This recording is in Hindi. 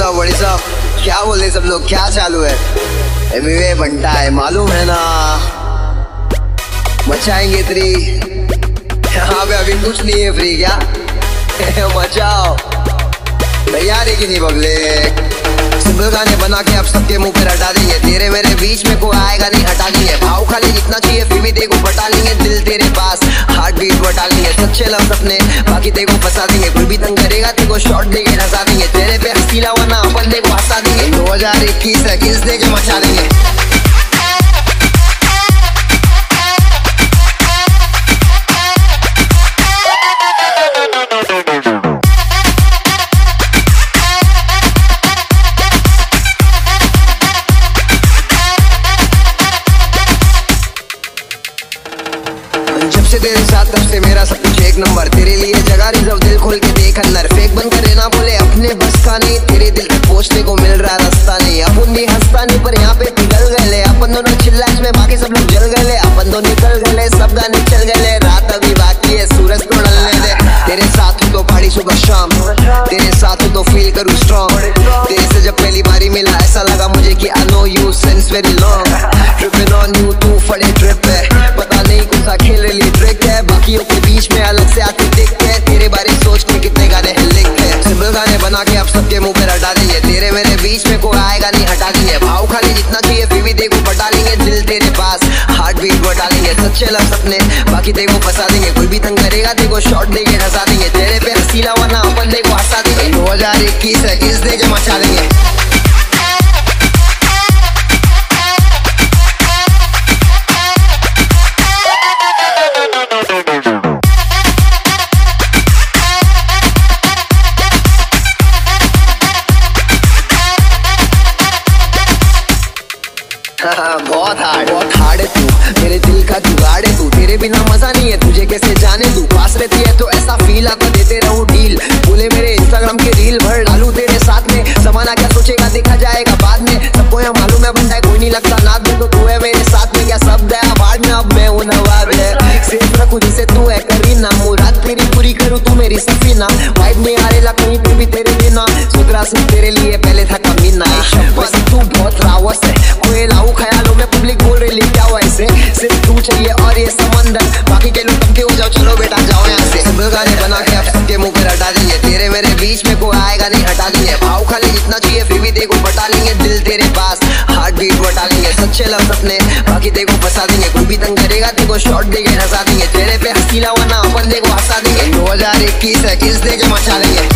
क्या बोले सब लोग? क्या चालू है? एमवे बनता है, मालूम है ना? मचाएँगे थ्री यहाँ पे अभी कुछ नहीं है फ्री क्या? मचाओ। तैयार है कि नहीं बगले सिंपल गाने बना के अब सबके मुँह पे हटा देंगे। तेरे मेरे बीच में कोई आएगा नहीं, हटा देंगे। भाव खाली जितना चाहिए, फिर भी देखो, बटा लेंगे दिल तेरे पास। सच्चे लफ्ज अपने बाकी देखो फंसा देंगे, कोई भी तंग करेगा, तेरे को शॉट देंगे नजा देंगे। तेरे पे हसीला वरना अपन देखो हंसा देंगे। दो हज़ार इक्कीस है किस दे के मचा देंगे। तेरे साथ, तब से मेरा सब कुछ एक नंबर तेरे लिए जगह रिज़र्व दिल खोल के देख अंदर. फेक बंद करे ना बोले, अपने बस का नहीं. तेरे दिल तक पहुँचने को मिल रहा रास्ता नहीं. अपन भी हंसता नहीं, पर यहाँ पे पिघल गए अपन दोनों चिल्ला में, बाकी सब लोग जल गए अपन दो निकल गए सब गाने चल गए रात अभी बाकी है, सूरज को ढलने दे तेरे साथ हूँ तो पहाड़ी सुबह शाम तेरे साथ हूँ तो फील करूँ स्ट्रॉन्ग तेरे से जब पहली बारी मिला, ऐसा लगा मुझे कि I know you sense very long tripping on you बना के अब सबके मुँह पे रटा देंगे तेरे मेरे बीच में कोई आएगा नहीं, हटा देंगे। भाव खाली जितना चाहिए फिर भी देखो बटा लेंगे दिल तेरे पास। हार्ट बीट बटा लेंगे सच्चे लव सपने। बाकी देखो फंसा देंगे, कोई भी तंग करेगा, देखो शॉर्ट देंगे, हंसा देंगे। तेरे पे हसीला वरना अपन देखो हंसा देंगे। दो हज़ार इक्कीस है किस दे के मचा देंगे। बहुत हार्ड बहुत हार्ड है तू। मेरे दिल का जुगाड़ है तू। तेरे बिना मज़ा नहीं है, तुझे कैसे जाने तू? पास रहती है तो ऐसा फील आता देते रहूँ डील बोले मेरे इंस्टाग्राम के रील भर डालू तेरे साथ में। जमाना क्या सोचेगा, देखा जाएगा बाद में। सबको यहाँ मालूम है, बंदा कोई नहीं लगता। नाथ में तो तू है मेरे साथ में। क्या सब दया बाद में, अब मैं हूँ नवाब है। सेफ़ रखू जिसे तू है करी ना। मुराद तेरी पूरी करूँ, तू मेरी सफीना। वाइब में आ रेला कहीं पे भी तेरे बिना। सुधरा सिर्फ़ तेरे लिए, पहले था कमीना। बाकी के लोग तमके हो जाओ चलो बेटा जाओ यहाँ से। सिंपल गाने बना के अब सबके मुँह पर हटा दिए। तेरे मेरे बीच में कोई आएगा नहीं, हटा देंगे भाव खाली जितना चाहिए, फिर भी देखो बटा लेंगे दिल तेरे पास। हार्ट बीट बटा लेंगे, सच्चे लफ्ज अपने बाकी देखो फंसा देंगे, कोई भी तंग करेगा, देखो शॉर्ट देंगे, हंसा देंगे। तेरे पे हसीला हुआ ना, अपन देखो हंसा देंगे। दो हज़ार इक्कीस है, किस देखे मचा देंगे।